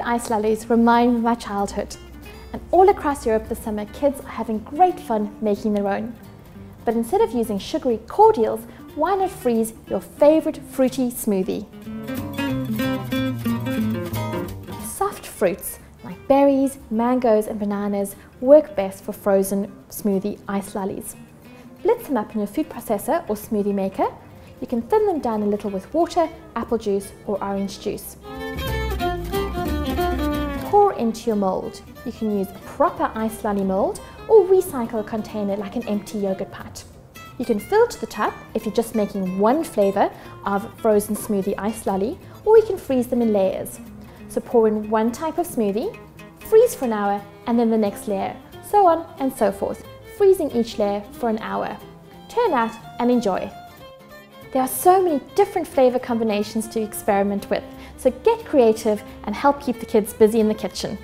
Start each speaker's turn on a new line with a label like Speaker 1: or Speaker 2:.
Speaker 1: ice lollies remind me of my childhood. And all across Europe this summer, kids are having great fun making their own. But instead of using sugary cordials, why not freeze your favourite fruity smoothie? Soft fruits like berries, mangoes and bananas work best for frozen smoothie ice lollies. Blitz them up in your food processor or smoothie maker. You can thin them down a little with water, apple juice or orange juice. Into your mould. You can use proper ice lolly mould or recycle a container like an empty yogurt pot. You can fill to the top if you're just making one flavour of frozen smoothie ice lolly or you can freeze them in layers. So pour in one type of smoothie, freeze for an hour and then the next layer, so on and so forth, freezing each layer for an hour. Turn out and enjoy. There are so many different flavour combinations to experiment with, so get creative and help keep the kids busy in the kitchen.